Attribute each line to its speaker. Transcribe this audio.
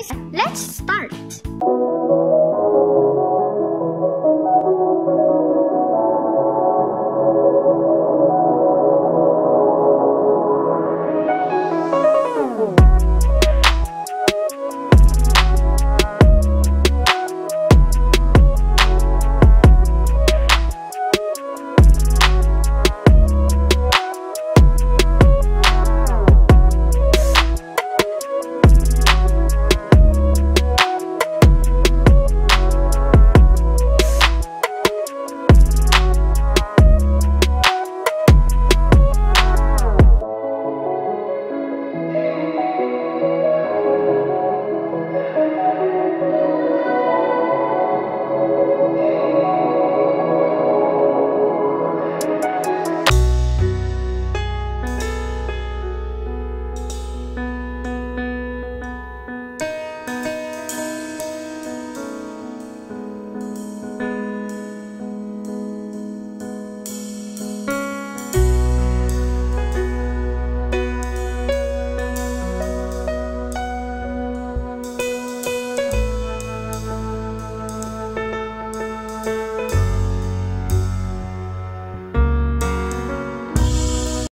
Speaker 1: guys, let's start.